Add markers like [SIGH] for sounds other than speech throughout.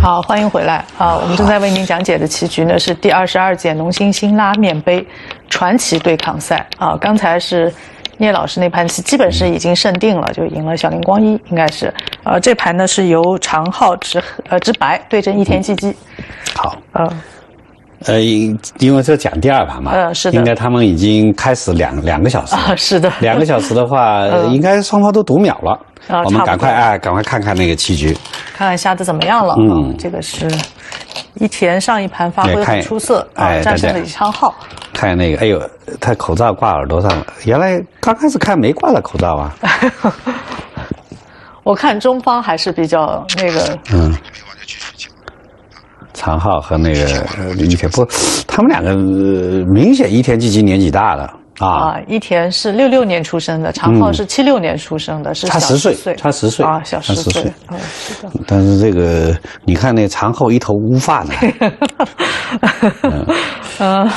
好，欢迎回来啊！我们正在为您讲解的棋局呢是第二十二届农心辛拉面杯传奇对抗赛啊。刚才是聂老师那盘棋，基本是已经胜定了，就赢了小林光一，应该是。呃，这盘呢是由长浩执呃执白对阵一田纪基。好，呃，呃，因为这讲第二盘嘛，嗯，是的，应该他们已经开始两两个小时啊，是的，两个小时的话，[LAUGHS] 应该双方都读秒了。啊，我们赶快哎，赶快看看那个棋局，看看下的怎么样了。嗯，这个是一田上一盘发挥很出色啊，战胜了李昌镐。看那个，哎呦，他口罩挂耳朵上了。原来刚开始看没挂的口罩啊。[LAUGHS] 我看中方还是比较那个。嗯。常浩和那个李一田不，他们两个明显一田季基年纪大了。啊，一田是六六年出生的，常浩是七六年出生的，是差十岁，差十岁啊，小十岁。嗯，是的。但是这个，你看那常浩一头乌发呢。[LAUGHS] 嗯，[LAUGHS]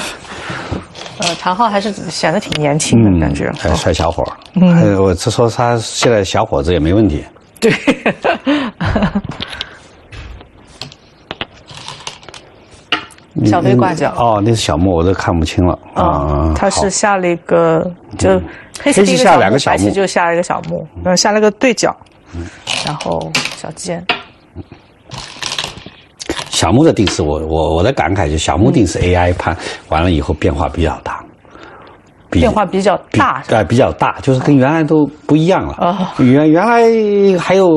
呃，长浩还是显得挺年轻的感觉，还帅小伙儿。嗯，我是说他现在小伙子也没问题。对。小飞挂角哦，那是小木，我都看不清了啊。他是下了一个，就黑棋下两个小木，白棋，就下了一个小目，嗯，下了个对角，然后小尖。小木的定式，我我我的感慨就小木定式 AI 判完了以后变化比较大，变化比较大，对，比较大，就是跟原来都不一样了。原原来还有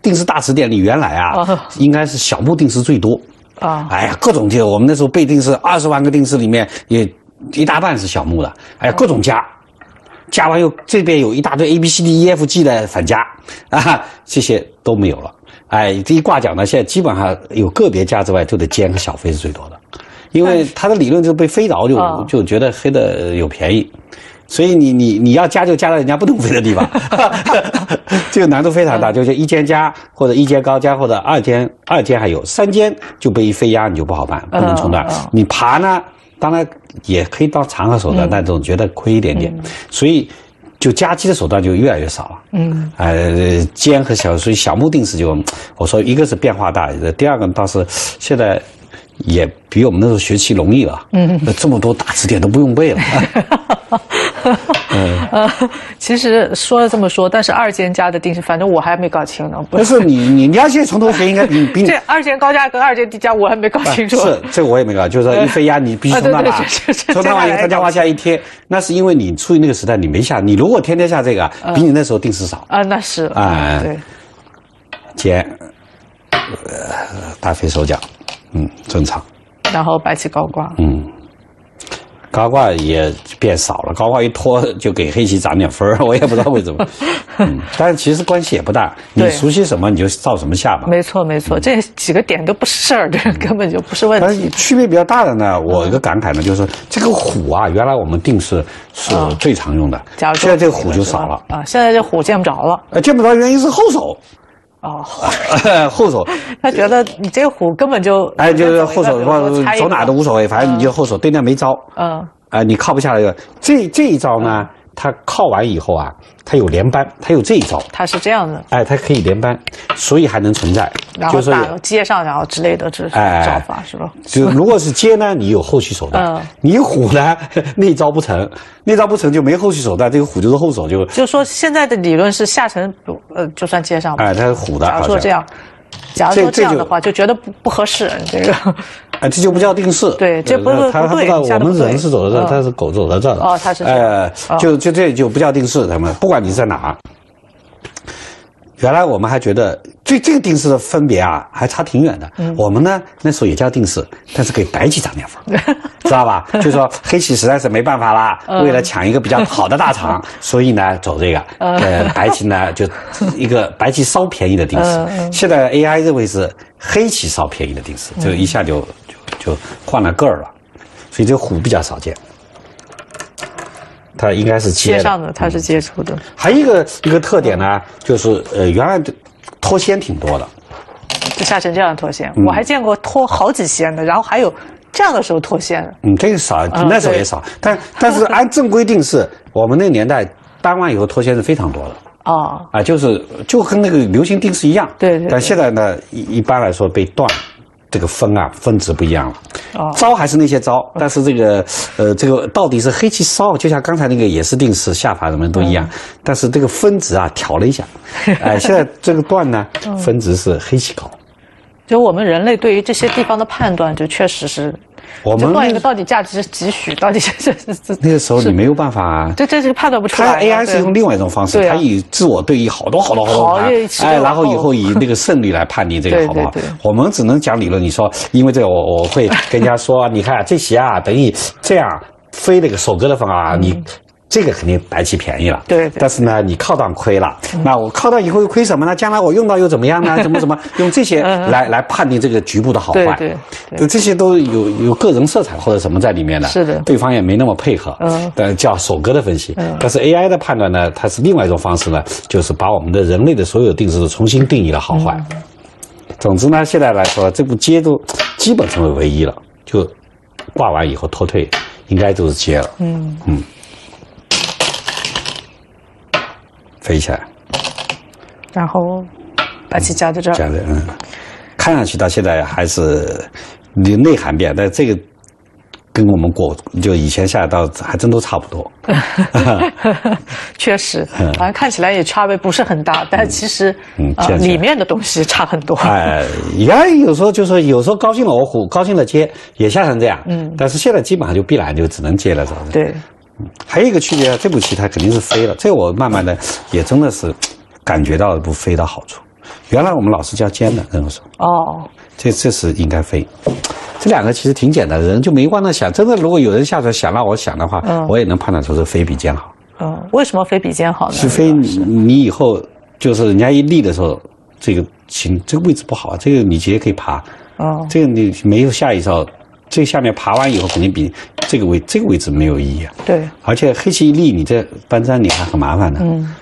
定时大词典里原来啊，应该是小目定时最多。啊，哎呀，各种定，我们那时候背定式，二十万个定式里面，也一大半是小木的，哎呀，各种加，加完又这边有一大堆 A B C D E F G 的反加，啊，这些都没有了，哎，这一挂角呢，现在基本上有个别加之外，就得尖和小飞是最多的，因为他的理论就被飞着，就就觉得黑的有便宜。所以你你你要加就加到人家不能飞的地方，[LAUGHS] [LAUGHS] 这个难度非常大。就是一间加或者一间高加或者二间二间还有三间就被一飞压你就不好办，不能冲断。你爬呢，当然也可以当长和手段，但总觉得亏一点点。所以就夹击的手段就越来越少了。嗯，呃，尖和小，所以小目定式就我说一个是变化大，第二个倒是现在。也比我们那时候学习容易了，嗯，这么多大词典都不用背了。[LAUGHS] 嗯，呃，其实说了这么说，但是二尖加的定式，反正我还没搞清呢。不是你，你你要现在从头学，应该比 [LAUGHS] 比你这二间高加跟二间低加，我还没搞清楚。是这个我也没搞，就是说一飞压你必须从那哪，从那往一个加往下一贴，那是因为你处于那个时代，你没下。你如果天天下这个，比你那时候定式少啊。那是啊，对，尖，呃，大飞手脚。嗯，正常。然后白起高挂。嗯，高挂也变少了，高挂一拖就给黑棋涨点分 [LAUGHS] 我也不知道为什么。[LAUGHS] 嗯，但是其实关系也不大，你熟悉什么你就照什么下吧。没错没错，这几个点都不是事儿，这根本就不是问题。但区别比较大的呢，我一个感慨呢，就是这个虎啊，原来我们定式是最常用的，现在这个虎就少了啊。现在这虎见不着了。呃，见不着原因是后手。哦，[LAUGHS] 后手，[LAUGHS] 他觉得你这个虎根本就哎，就是后手的话，走哪都无所谓，反正你就后手，对面没招。嗯，哎，你靠不下来的。这这一招呢，他靠完以后啊，他有连扳，他有这一招。他是这样的，哎，他可以连扳，所以还能存在。然后打接上，然后之类的这招法是吧？就如果是接呢，你有后续手段。你虎呢，[LAUGHS] 那招不成，那招不成就没后续手段，这个虎就是后手就。就说现在的理论是下沉，呃，就算接上。哎，他是虎的。假如说这样，假如说这样的话，就觉得不不合适，这个。哎，这就不叫定式。对，这不是他不知道我们人是走到这，他是狗走到这。哦，他是。哎，就就这就不叫定式，他们不管你在哪。原来我们还觉得这这个定式的分别啊，还差挺远的。我们呢那时候也叫定式，但是给白棋涨点分，知道吧？[LAUGHS] 就是说黑棋实在是没办法啦，为了抢一个比较好的大场，所以呢走这个。呃，白棋呢就一个白棋稍便宜的定式。现在 AI 认为是黑棋稍便宜的定式，就一下就就就换了个儿了，所以这个虎比较少见。它应该是接上的，它是接触的。还有一个一个特点呢，就是呃，原来脱线挺多的，就下成这样脱先。我还见过脱好几线的，然后还有这样的时候脱线的。嗯，这个少，那时候也少。但但是按正规定是，我们那个年代搬完以后脱线是非常多的。哦。啊，就是就跟那个流行定式一样。对对。但现在呢，一一般来说被断。这个分啊分值不一样了。哦，招还是那些招，但是这个呃这个到底是黑棋烧，就像刚才那个也是定式下法什么都一样，但是这个分值啊调了一下。哎，现在这个段呢 [LAUGHS] 分值是黑棋高。就我们人类对于这些地方的判断，就确实是。我们断一个到底价值几许？到底是是是？那个时候你没有办法啊。这这是判断不出来。它 AI 是用另外一种方式，它以自我对应好多好多好多盘，哎，然后以后以那个胜率来判定这个好不好？我们只能讲理论。你说，因为这个我我会跟人家说，你看这些啊，等于这样飞那个首歌的方啊，你。这个肯定白棋便宜了，对。但是呢，你靠档亏了，那我靠档以后又亏什么呢？将来我用到又怎么样呢？[LAUGHS] 怎么怎么用这些来来判定这个局部的好坏？对对，这些都有有个人色彩或者什么在里面的。是的，对方也没那么配合。嗯。但叫首哥的分析，嗯但是 AI 的判断呢，它是另外一种方式呢，就是把我们的人类的所有定式都重新定义了好坏。总之呢，现在来说，这部街都基本成为唯一了，就挂完以后脱退，应该都是街了。嗯嗯。飞起来，然后把棋夹在这儿。夹在嗯，看上去到现在还是你内涵变，但这个跟我们过就以前下到还真都差不多。[LAUGHS] 确实，[LAUGHS] 好像看起来也差别不是很大，但其实嗯，里面的东西差很多。哎，[LAUGHS] 也有时候就是有时候高兴了我虎，高兴了接也下成这样。嗯，但是现在基本上就必然就只能接了，是还有一个区别，这步棋它肯定是飞了。这我慢慢的也真的是感觉到了步飞的好处。原来我们老师叫尖的，那个时候。哦。这这是应该飞。这两个其实挺简单的，人就没往那想。真的，如果有人下手想让我想的话，我也能判断出是飞比尖好。嗯，为什么飞比尖好呢？是飞你你以后就是人家一立的时候，这个行这个位置不好，这个你直接可以爬。哦。这个你没有下一招。这下面爬完以后，肯定比这个位这个位置没有意义啊。对。而且黑棋一立，你这搬山你还很麻烦的。嗯。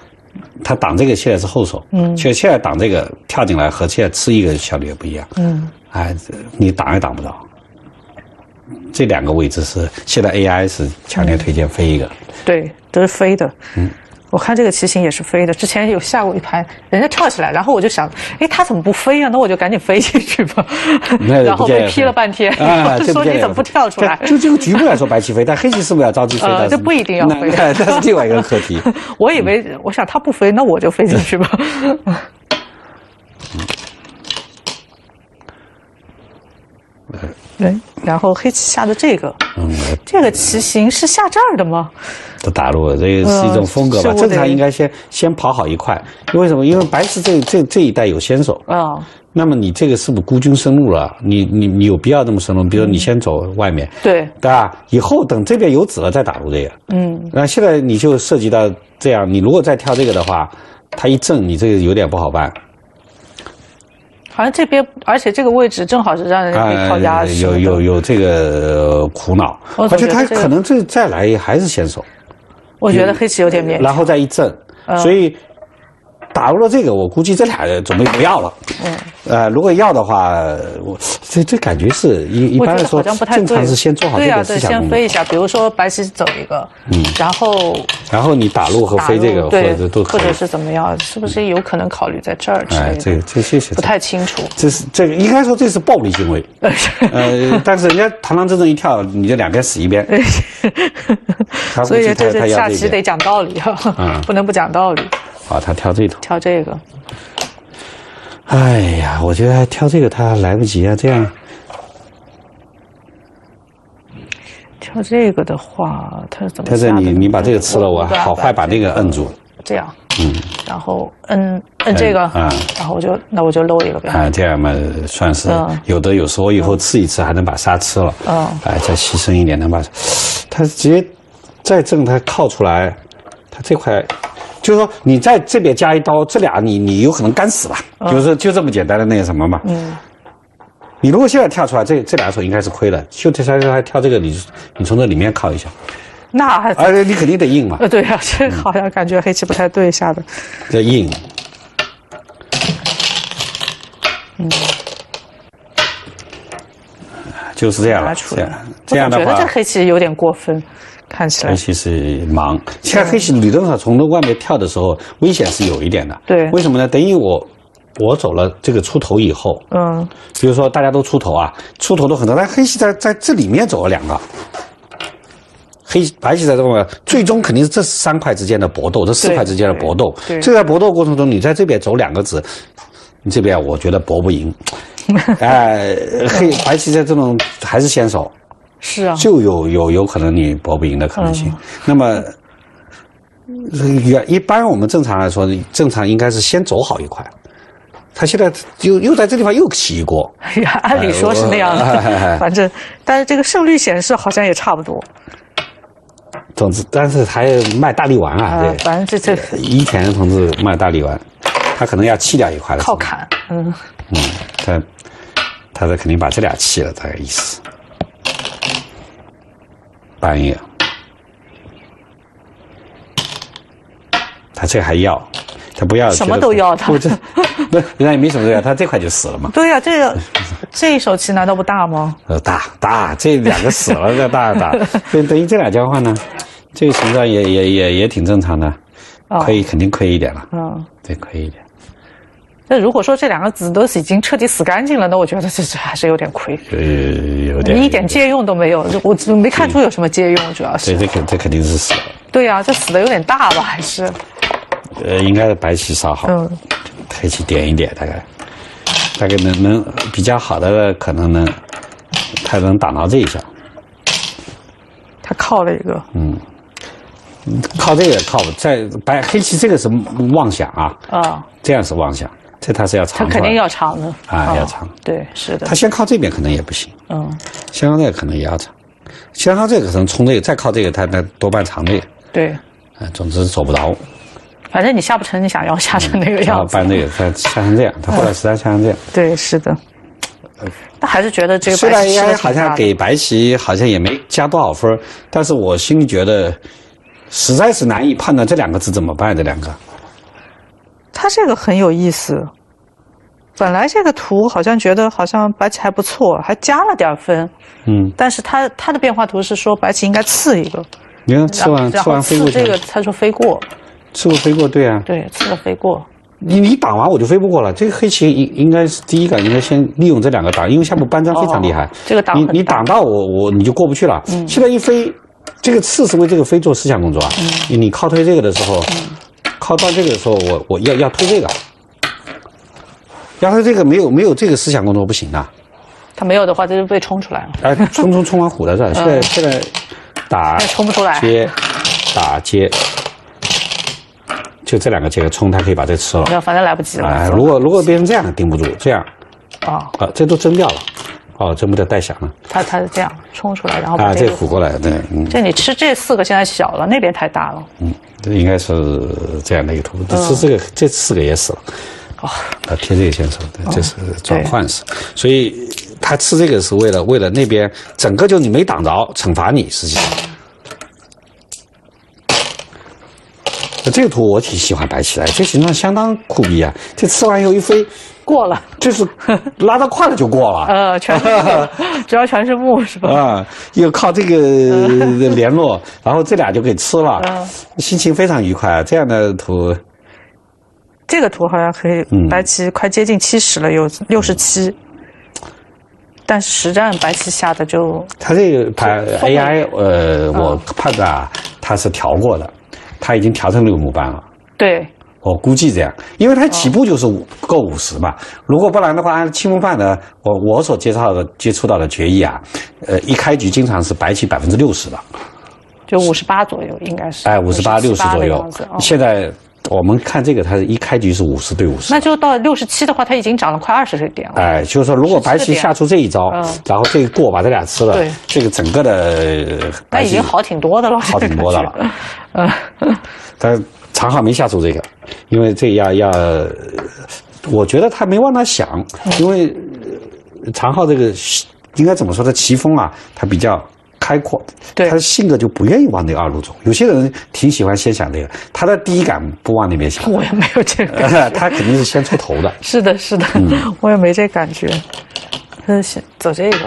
他挡这个现在是后手。嗯。现现在挡这个跳进来和现在吃一个效率也不一样。嗯。哎，你挡也挡不着。这两个位置是现在 AI 是强烈推荐飞一个。对，都是飞的。嗯。我看这个棋形也是飞的，之前有下过一盘，人家跳起来，然后我就想，哎，他怎么不飞啊？那我就赶紧飞进去吧。[LAUGHS] 然后被批了半天，[LAUGHS] 说你怎么不跳出来？就这个局部来说，白棋飞，但黑棋是不是要着急飞？这不一定要飞，[LAUGHS] 那是另外一个课题。我以为，我想他不飞，那我就飞进去吧。对，然后黑棋下的这个，嗯，这个棋形是下这儿的吗？都打入，这是一种风格吧。正常应该先先跑好一块，因为什么？因为白棋这这这一代有先手啊。那么你这个是不是孤军深入了？你你你有必要这么深入？比如你先走外面，对对吧？以后等这边有子了再打入这个。嗯。那现在你就涉及到这样，你如果再跳这个的话，他一正，你这个有点不好办。好像这边，而且这个位置正好是让人可以靠压有有有这个苦恼，而且他可能这再来还是先手。我觉得黑棋有点面，然后再一正，所以。打入了这个，我估计这俩人准备不要了。嗯，呃，如果要的话，我这这感觉是一一般来说正常是先做好这个思想先飞一下，比如说白棋走一个，嗯，然后然后你打入和飞这个或者都或者是怎么样，是不是有可能考虑在这儿？哎，这这些不太清楚。这是这个应该说这是暴力行为。呃，但是人家堂堂正正一跳，你就两边死一边。[LAUGHS] 所以这是下棋得讲道理哈，不能不讲道理。啊，他跳这头，跳这个。哎呀，我觉得挑这个他来不及啊，这样。挑这个的话，他怎么？跳这你你把这个吃了，我好坏把那个摁住。这样。嗯。然后摁摁这个。啊。然后我就那我就搂一个呗。啊，这样嘛算是有的有时候以后吃一次还能把沙吃了。嗯。哎，再牺牲一点能把，他直接再正他靠出来，他这块。就是说，你在这边加一刀，这俩你你有可能干死了，就是就这么简单的那个什么嘛。嗯。你如果现在跳出来，这这俩手应该是亏的。秀才还还跳这个，你你从这里面靠一下。那还而且你肯定得硬嘛。呃，对呀，这好像感觉黑棋不太对下的。这硬。嗯。就是这样了。这样这样的话，觉得这黑棋有点过分。看起来。黑棋是忙，现在黑棋理论上从那外面跳的时候，危险是有一点的。对，为什么呢？等于我我走了这个出头以后，嗯，比如说大家都出头啊，出头都很多，但黑棋在在这里面走了两个，黑白棋在这个最终肯定是这三块之间的搏斗，这四块之间的搏斗，这在搏斗过程中，你在这边走两个子，你这边我觉得搏不赢，[LAUGHS] 哎，黑白棋在这种还是先手，是啊，就有有有可能你搏不赢的可能性，那么。原一般我们正常来说，正常应该是先走好一块。他现在又又在这地方又起一锅。哎呀，按理说是那样的，[LAUGHS] 反正但是这个胜率显示好像也差不多。总之，但是还卖大力丸啊，对，反正这这伊田同志卖大力丸，他可能要弃掉一块了。靠砍，嗯嗯，他他这肯定把这俩弃了，大概意思。半夜。他这还要，他不要什么都要，他不这不人家也没什么要，他这块就死了嘛。对呀，这个这一手棋难道不大吗？呃，大大，这两个死了，这大大，等等于这俩交换呢，这个形状也也也也挺正常的，可以肯定亏一点了。嗯，对，亏一点。那如果说这两个子都是已经彻底死干净了，那我觉得这这还是有点亏。对，有点。一点借用都没有，我没看出有什么借用，主要是。对，这肯这肯定是死了。对呀，这死的有点大吧？还是？呃，应该是白棋稍好，嗯黑棋点一点，大概，大概能能比较好的可能能，他能挡到这一下。他靠了一个。嗯，靠这个靠在白黑棋这个是妄想啊。啊。这样是妄想，这他是要长。他肯定要长的。啊，要长。对，是的。他先靠这边可能也不行。嗯。先靠这个可能也要长，先靠这个可能冲这个，再靠这个，他他多半长这个。对。啊，总之走不着。反正你下不成，你想要下成那个样子。搬这个，他下成这样，[LAUGHS] 他后来实在下成这样。对，是的。但还是觉得这个虽然应该好像给白棋好像也没加多少分，但是我心里觉得实在是难以判断这两个字怎么办。这两个，他这个很有意思。本来这个图好像觉得好像白棋还不错，还加了点分。嗯。但是他他的变化图是说白棋应该刺一个。你看刺完刺完飞过这个，他说飞过。刺过飞过，对啊，对，刺了飞过。你你挡完我就飞不过了。这个黑棋应应该是第一个，应该先利用这两个挡，因为下面搬张非常厉害。这个挡你你挡到我我你就过不去了。嗯。现在一飞，这个刺是为这个飞做思想工作啊。嗯。你靠推这个的时候，靠到这个的时候，我我要要推这个，要是这个没有没有这个思想工作不行的。他没有的话，这就被冲出来了。哎，冲冲冲完虎了是吧？现在现在打冲不出来，接打接。就这两个接个冲，他可以把这吃了。那反正来不及了。哎，如果如果变成这样，顶不住。这样，啊啊，这都蒸掉了。哦，这不得带响了。它它是这样冲出来，然后把这虎过来，对。这你吃这四个现在小了，那边太大了。嗯，这应该是这样的一个图。吃这个这四个也死了。哦，他贴这个先手，这是转换式。所以他吃这个是为了为了那边整个就你没挡着，惩罚你实际上。这个图我挺喜欢摆起来，这形状相当酷毙啊！这吃完以后一飞过了，[LAUGHS] 就是拉到快了就过了。[LAUGHS] 呃，全是 [LAUGHS] 主要全是木是吧？啊，又靠这个联络，然后这俩就给吃了，心情非常愉快。这样的图，这个图好像可以白棋快接近七十了，有六十七，但是实战白棋下的就他这个他 AI 呃，我判断啊，他是调过的。他已经调成六目半了，对，我估计这样，因为它起步就是够五十嘛。如果不然的话，按七目半呢，我我所接触到的接触到的决议啊，呃，一开局经常是白棋百分之六十的，就五十八左右应该是。哎，五十八六十左右。现在我们看这个，它一开局是五十对五十。那就到六十七的话，它已经涨了快二十个点了。哎，就是说，如果白棋下出这一招，然后这个过把这俩吃了，这个整个的那已经好挺多的了，好挺多的了。嗯，但长浩没下出这个，因为这要要，我觉得他没往那想，因为常浩这个应该怎么说？他棋风啊，他比较开阔，对，他性格就不愿意往那个二路走。有些人挺喜欢先想这个，他的第一感不往那边想。我也没有这个，[LAUGHS] 他肯定是先出头的。是的，是的，我也没这感觉。他是先走这个。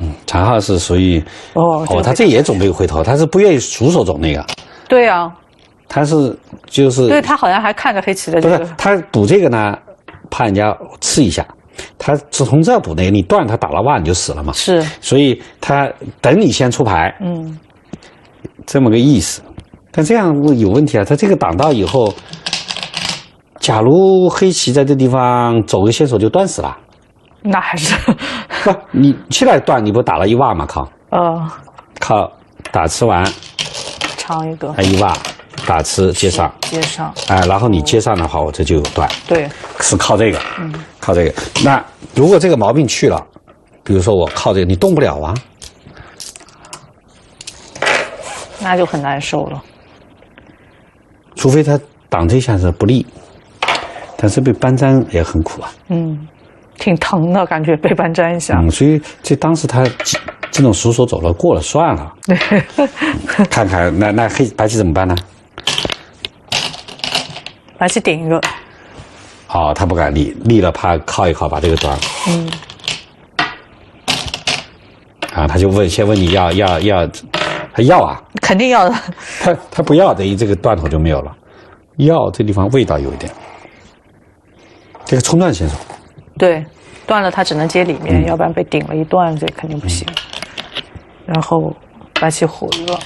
嗯，常浩是属于哦哦，他这也走没有回头，他是不愿意熟手走那个。对呀，他是就是，对他好像还看着黑棋的，不是他赌这个呢，怕人家刺一下。他从这补那个，你断他打了袜你就死了嘛。是，所以他等你先出牌，嗯，这么个意思。但这样有问题啊，他这个挡到以后，假如黑棋在这地方走个先手就断死了。那还是不，你现在断你不打了一万吗？靠，呃，靠，打吃完，长一个，还一袜。打吃接上，接上，哎，然后你接上的话，我这就有断。对，是靠这个，嗯，靠这个。那如果这个毛病去了，比如说我靠这个，你动不了啊，那就很难受了。除非他挡这下子不利，但是被搬粘也很苦啊。嗯，挺疼的感觉，被搬粘一下。嗯，所以这当时他这种熟手走了过了算了。[LAUGHS] 看看那那黑白棋怎么办呢？白棋顶一个，好，他不敢立，立了怕靠一靠把这个断了。嗯，啊，他就问，先问你要要要，他要啊，肯定要的。他他不要，等于这个断头就没有了。要这地方味道有一点，这个冲断先手。对，断了他只能接里面，要不然被顶了一段，这肯定不行。然后白棋虎一个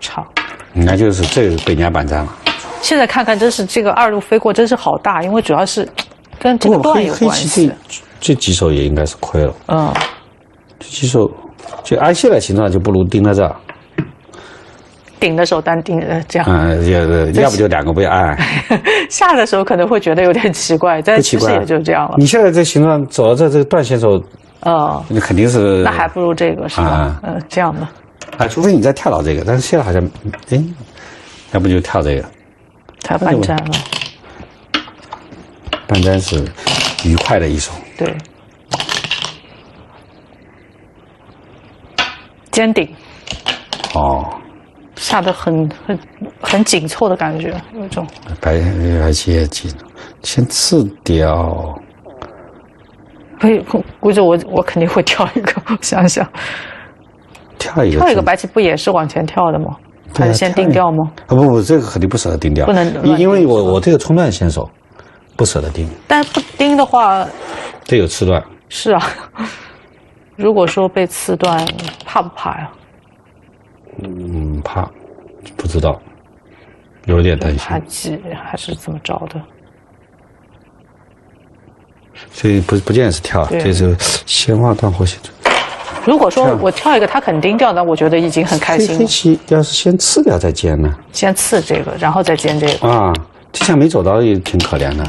长，那就是这个被人家板占了。现在看看，真是这个二路飞过，真是好大，因为主要是 [TSK] 跟这个段有关系。这这几手也应该是亏了。嗯，这几手就按现在情况，就不如盯在这儿。顶的时候单盯呃这样。嗯，要 [LAUGHS] 要不就两个不要按。[LAUGHS] 下的时候可能会觉得有点奇怪，但其实也就这样了。你现在这形状走到这这个断线时候，哦，那肯定是。那还不如这个是吧？嗯，这样的。啊，除非你再跳到这个，但是现在好像，哎，要不就跳这个。他半粘了，半粘是愉快的一手。对，尖顶。哦，下的很很很紧凑的感觉，有一种。白白棋也紧，先刺掉。可以，估计我我肯定会跳一个，我想想。跳一个。跳一个白棋不也是往前跳的吗？还是先定掉吗？啊不不，这个肯定不舍得定掉，不能，因因为我我这个冲断先手，不舍得定。但不定的话，这有刺断。是啊，[LAUGHS] 如果说被刺断，怕不怕呀？嗯，怕，不知道，有点担心。还是怎么着的？所以不不见得是跳，这是先画断后写出。如果说我跳一个，他肯定掉，那我觉得已经很开心了。黑棋要是先刺掉再尖呢？先刺这个，然后再尖这个。啊，这下没走到也挺可怜的。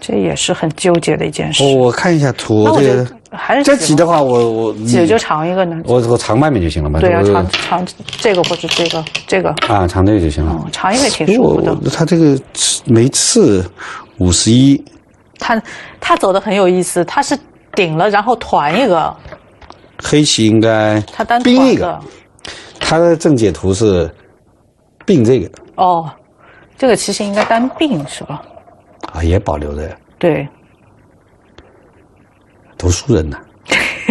这也是很纠结的一件事。我我看一下图，这个还是这棋的话，我我姐就长一个呢。我我长外面就行了嘛。对啊，长长这个或者这个这个。啊，长这个就行了。长一个挺舒服的。他这个刺没刺五十一。他他走的很有意思，他是。顶了，然后团一个，黑棋应该他单兵一个，他的正解图是并这个哦，这个其实应该单并是吧？啊，也保留着呀。对，读书人呢，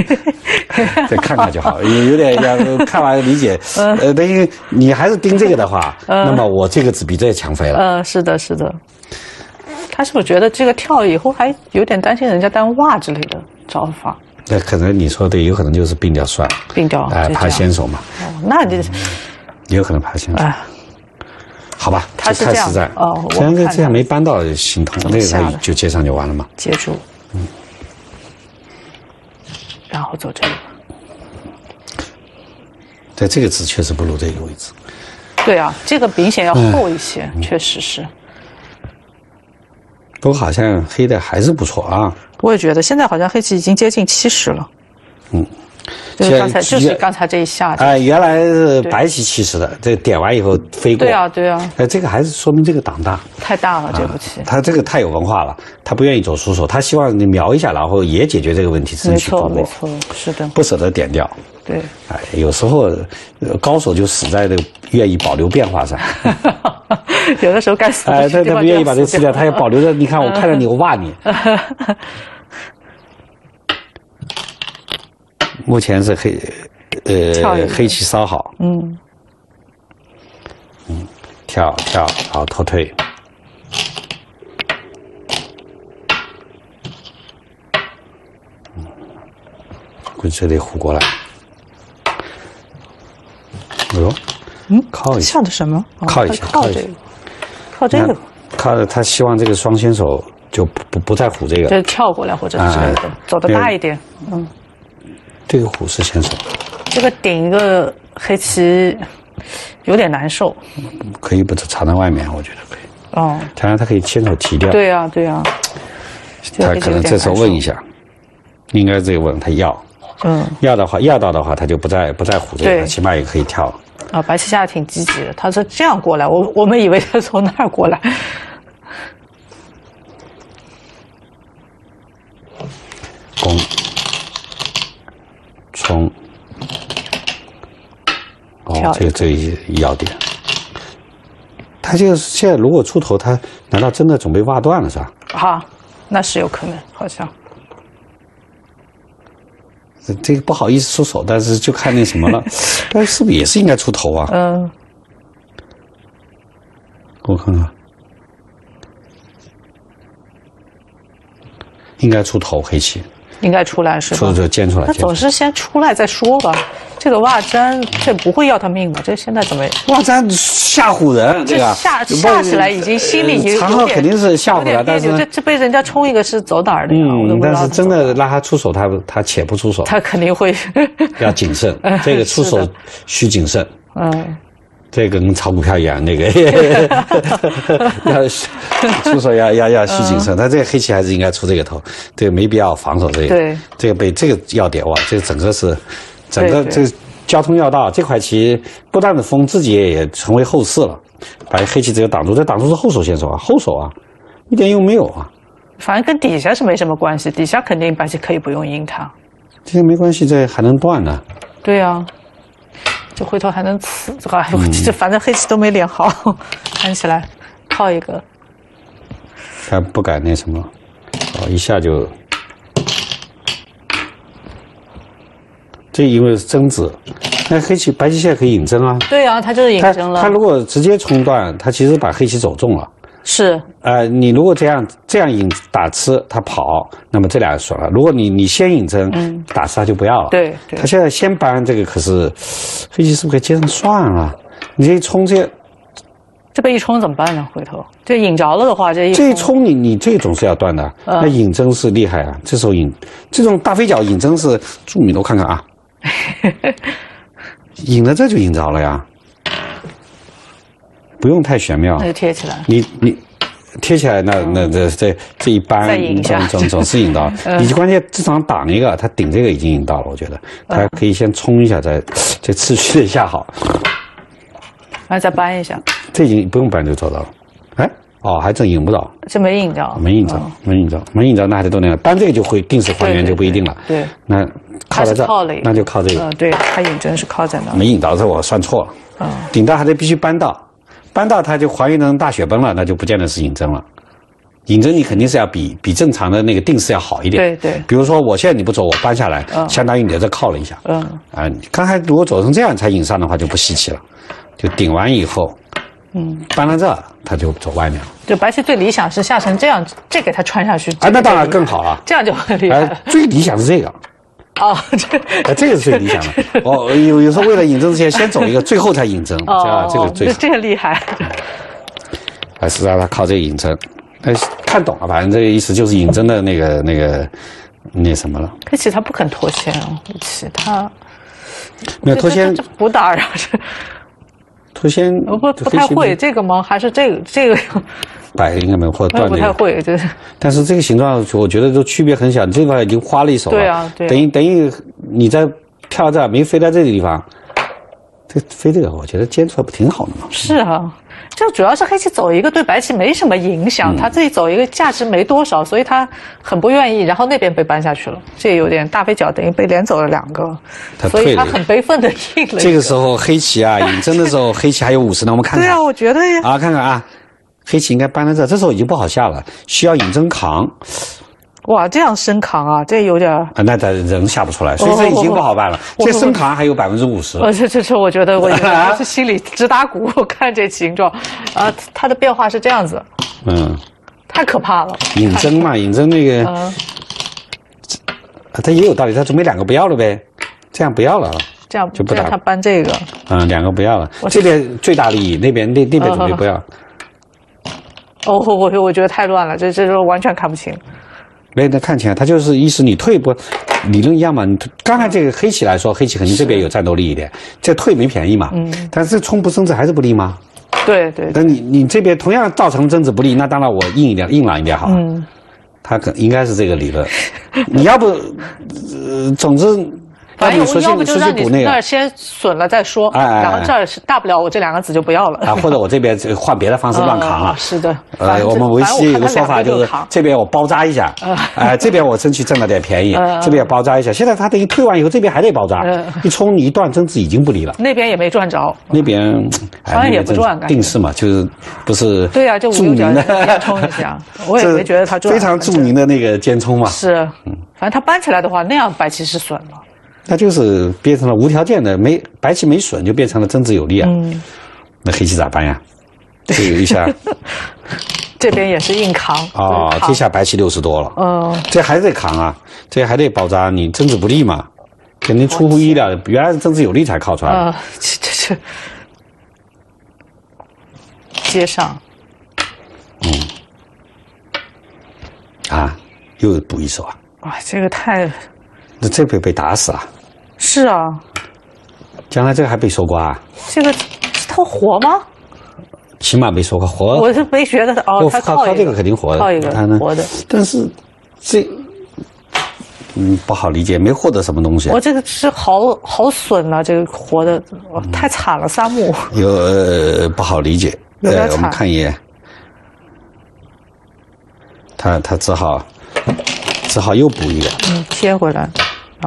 [LAUGHS] 再看看就好，有有点要看完理解。[LAUGHS] 呃，等于你还是盯这个的话，那么我这个子比这强飞了。嗯，是的，是的。他是不是觉得这个跳以后还有点担心人家单袜之类的招法？那可能你说的，有可能就是并掉算了，并掉哎，怕先手嘛。哦，那就有可能怕先手。哎，好吧，他是这样在哦。虽然这样没搬到心痛，那个就接上就完了嘛。接住，嗯，然后走这个。在这个字确实不如这个位置。对啊，这个明显要厚一些，确实是。不过好像黑的还是不错啊！我也觉得，现在好像黑棋已经接近七十了。嗯，就是刚才就是刚才这一下。哎，原来是白棋七十的，这点完以后飞过。对啊，对啊。哎，这个还是说明这个胆大。太大了，这步棋。他这个太有文化了，他不愿意走出手，他希望你瞄一下，然后也解决这个问题，争取通过。没错，是的。不舍得点掉。对。哎，有时候高手就死在这个愿意保留变化上。[LAUGHS] 有的时候该死，哎，他他不愿意把这个吃掉，他要保留着。你看，我看着你，我挖你。[LAUGHS] 目前是黑，呃，黑棋稍好。嗯。嗯，跳跳好，脱退。嗯，估计这里糊过来。哎呦，嗯，靠一下。下的什么？靠一下，靠这个，靠这个。靠的，他希望这个双先手就不不不再虎这个，就跳过来或者是走得大一点，嗯。这个虎是先手。这个顶一个黑棋有点难受。可以把它藏在外面，我觉得可以。哦。当然，他可以先手提掉。对呀，对呀。他可能这时候问一下，应该这个问他要。嗯。要的话，要到的话，他就不再不再虎这个，起码也可以跳。啊，白棋下的挺积极的，他是这样过来，我我们以为他从那儿过来。攻，冲，哦，这个这一要点，他就是现在如果出头，他难道真的准备挖断了是吧？好，那是有可能，好像。这个不好意思出手，但是就看那什么了，[LAUGHS] 但是不是也是应该出头啊？嗯，我看看，应该出头黑棋。应该出来是吧？出就尖出来。他总是先出来再说吧。这个瓦占这不会要他命吧？这现在怎么？瓦占吓唬人，这个吓吓起来已经心里有长号肯定是吓唬了，但是这这被人家冲一个是走哪儿的呀？嗯，但是真的让他出手，他他且不出手，他肯定会 [LAUGHS] 要谨慎。这个出手需谨慎。嗯。这跟炒股票一样，那个 [LAUGHS] 要出手要要要需谨慎。但这个黑棋还是应该出这个头，这个没必要防守这个。对，这个被这个要点哇，这个整个是整个这交通要道这块棋不但是封，自己也成为后势了，把黑棋只有挡住。这挡住是后手先手啊，后手啊，一点用没有啊。反正跟底下是没什么关系，底下肯定白棋可以不用阴它。这个没关系，这还能断呢。对呀。就回头还能吃，这个这反正黑棋都没练好，[LAUGHS] 看起来靠一个，他不敢那什么，哦，一下就，这因为是争子，那黑棋白棋现在可以引争啊，对啊，他就是引争了，他如果直接冲断，他其实把黑棋走中了。是，呃，你如果这样这样引打吃他跑，那么这俩爽了。如果你你先引针，打吃他就不要了。对，他现在先搬这个，可是飞机是不是可以接上算了？你这一冲这，这被一冲怎么办呢？回头这引着了的话，这一这一冲你你这种是要断的。那引针是厉害啊，这时候引这种大飞脚引针是助你都看看啊，[LAUGHS] 引了这就引着了呀。不用太玄妙，那就贴起来。你你贴起来，那那这这这一般总总总是引到。[LAUGHS] 你关键这场挡一个，他顶这个已经引到了，我觉得他可以先冲一下，再再持续的下好。然后再扳一下。这已经不用扳就做到了。哎，哦，还真引不着。这没引着。没引着，没引着，没引着，那还得多那个搬这个就会定时还原就不一定了。对。那靠在这，那就靠这个。嗯，对他引针是靠在那。没引到，这我算错了。嗯。顶到还得必须扳到。搬到它就还原成大雪崩了，那就不见得是引针了。引针你肯定是要比比正常的那个定式要好一点。对对。比如说我现在你不走，我搬下来，相当于你在这靠了一下。嗯。啊，刚才如果走成这样才引上的话，就不稀奇了。就顶完以后，嗯，搬到这他就走外面了。就白棋最理想是下成这样，这给他穿下去。啊，那当然更好了。这样就很厉害。[LAUGHS] 最理想是这个。哦，这这个是最理想的。哦，有有时候为了引针之前先走一个，最后才引针，这这个最这个厉害。还是让他靠这个引针，哎，看懂了，反正这个意思就是引针的那个那个那什么了。黑棋他不肯脱先哦，黑棋他没有脱先不打，然后是脱先不不太会这个吗？还是这个这个？摆应该没有或者断不太会，就是。但是这个形状，我觉得都区别很小。你这块已经花了一手了，对啊，对。等于等于你在跳这没飞在这个地方，这飞这个，我觉得尖出来不挺好的吗？是啊，就主要是黑棋走一个对白棋没什么影响，他自己走一个价值没多少，所以他很不愿意。然后那边被搬下去了，这有点大飞脚，等于被连走了两个，所以他很悲愤的应了。这个时候黑棋啊，引针的时候黑棋还有五十呢，我们看看。对啊，我觉得呀。啊，看看啊。黑棋应该搬在这，这时候已经不好下了，需要引针扛。哇，这样深扛啊，这有点……啊，那咱人下不出来，所以这已经不好办了。这深扛还有百分之五十。呃，这这这，我觉得 [LAUGHS] 我是心里直打鼓。[LAUGHS] 我看这形状，啊，它的变化是这样子。嗯，太可怕了。引针嘛，引针那个，他也有道理，他准备两个不要了呗，这样不要了，这样就不打他搬这个，嗯，两个不要了，这边最大利益，那边那那边准备不要。哦，[LAUGHS] 我我觉得太乱了，这这这完全看不清。没那看清，他就是意思你退不，理论一样嘛。你刚才这个黑棋来说，黑棋肯定这边有战斗力一点，这退没便宜嘛。嗯。但是冲不升值还是不利吗？对对。但你你这边同样造成增值不利，那当然我硬一点，硬朗一点好。嗯。他可应该是这个理论，你要不，呃，总之。反正我要不就让你那儿先损了再说，然后这儿是大不了我这两个子就不要了。啊，或者我这边换别的方式乱扛啊。是的。呃，我们维系有个说法就是这边我包扎一下，哎，这边我争取挣了点便宜，这边包扎一下。现在他等于退完以后，这边还得包扎，一冲你一断，增值已经不离了。那边也没赚着。那边好像也不赚，定式嘛，就是不是？对呀，就著名的尖冲一下，[LAUGHS] 我也没觉得他赚。非常著名的那个尖冲嘛。是，嗯，反正他搬起来的话，那样白棋是损了。那就是变成了无条件的，没白棋没损，就变成了增值有利啊。嗯，那黑棋咋办呀？[LAUGHS] 对一下，这边也是硬扛啊。这下白棋六十多了，嗯，这还得扛啊，这还得保扎，你增值不利嘛，肯定出乎意料，原来是增值有利才靠出来。啊，这这这，接上，嗯，啊，又补一手啊。哇，这个太，那这被被打死啊。是啊，将来这个还被收刮？这个它活吗？起码没收刮活。我是没觉得哦，它靠这个肯定活的，靠一个活的。但是这嗯不好理解，没获得什么东西。我这个是好好损啊，这个活的太惨了，三目有不好理解。呃，我们看一眼，他他只好只好又补一个，嗯，切回来。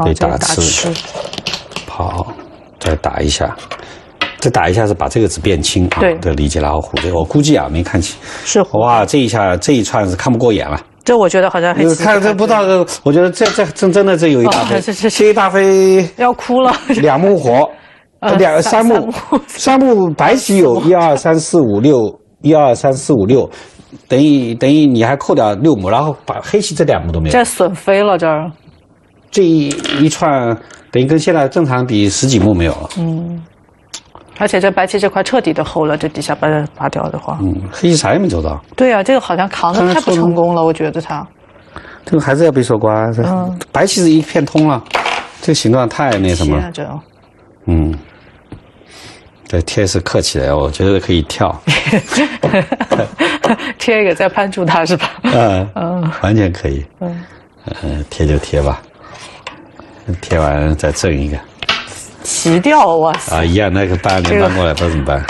被打吃，好，再打一下，再打一下是把这个字变轻啊。对，的理解老虎，这我估计啊没看清。是哇，这一下这一串是看不过眼了。这我觉得好像黑看这不知道，我觉得这这真真的这有一大飞，这一大飞 [LAUGHS] 要哭了。[LAUGHS] [LAUGHS] 两目活，两三目，三目白棋有一二三四五六，一二三四五六，等于等于你还扣掉六目，然后把黑棋这两目都没有。这损飞了这儿。这一一串等于跟现在正常比十几目没有了。嗯，而且这白棋这块彻底的厚了，这底下把它拔掉的话。嗯，黑棋啥也没做到。对啊，这个好像扛的太不成功了，我觉得他。这个还是要被收刮。嗯。白棋是一片通了，这个形状太那什么。这。嗯。这贴是客气的，我觉得可以跳。[LAUGHS] 贴一个再攀住它是吧？嗯嗯，完全可以。嗯嗯，贴就贴吧。贴完再正一个，齐掉哇塞！啊，一样那个搬搬过来，不知道怎么办。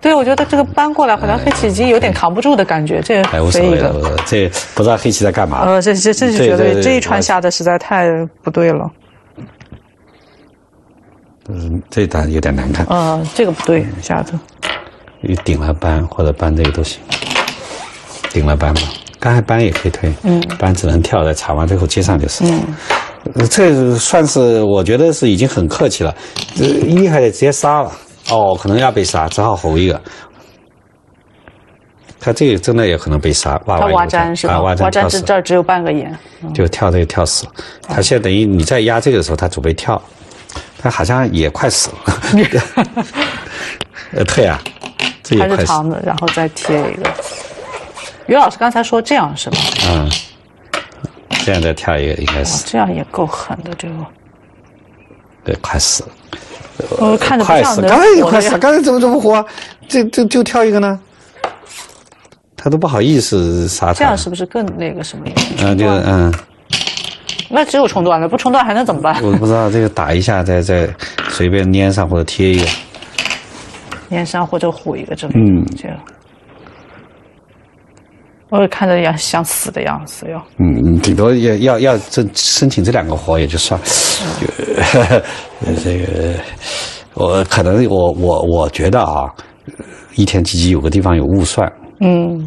对，我觉得这个搬过来好像黑棋已经有点扛不住的感觉。这哎，无所谓了，这不知道黑棋在干嘛。呃，这这这就觉得这一串下的实在太不对了。嗯，这单有点难看。啊，这个不对，下的。你顶了搬或者搬这个都行，顶了搬吧。刚才搬也可以推，嗯，搬只能跳，在查完之后接上就是。嗯，这算是我觉得是已经很客气了，这厉害的直接杀了，哦，可能要被杀，只好吼一个。他这个真的也可能被杀，挖完挖粘是吧？挖粘这这儿只有半个眼，就跳这个跳死了。他现在等于你在压这个的时候，他准备跳，他好像也快死了。[LAUGHS] 呃，退啊，这也快死。还是长的，然后再贴一个。于老师刚才说这样是吧？嗯，这样再跳一个应该是。这样也够狠的，这个。对，快死了。我看着快死，刚才也快死，刚才怎么这么活？这这就跳一个呢？他都不好意思杀。这样是不是更那个什么？嗯，就嗯。那只有冲断了，不冲断还能怎么办？我不知道，这个打一下，再再随便粘上或者贴一个。粘上或者糊一个这个。嗯，这样。我看着要想死的样子哟。嗯，顶多要要要这申请这两个活也就算了。这个我可能我我我觉得啊，一天积极有个地方有误算。嗯。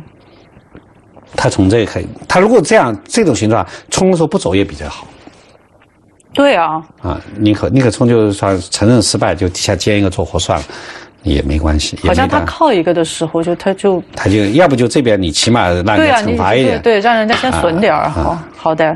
他从这可以，他如果这样这种形状冲的时候不走也比较好。对啊。啊，宁可宁可冲就是说承认失败，就底下接一个做活算了。也没关系，好像他靠一个的时候，就他就他就要不就这边你起码让人家惩罚一点，对，让人家先损点儿，好好歹。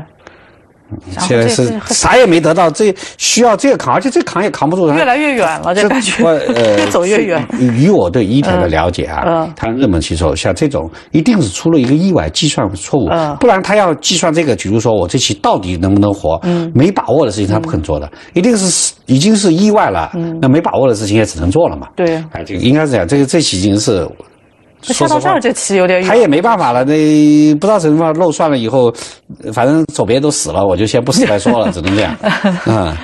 现在是啥也没得到，这需要这个扛，而且这扛也扛不住。越来越远了，这感觉 [LAUGHS] 越走越远。以我对一田的了解啊，他热门棋手像这种，一定是出了一个意外计算错误，不然他要计算这个，比如说我这棋到底能不能活，没把握的事情他不肯做的，一定是已经是意外了。那没把握的事情也只能做了嘛。对，哎，这个应该是这样，这个这棋已经是。下到这儿这棋有点远，他也没办法了。那不知道什么漏算了以后，反正左边都死了，我就先不死再说了，只能这样。[LAUGHS] 嗯，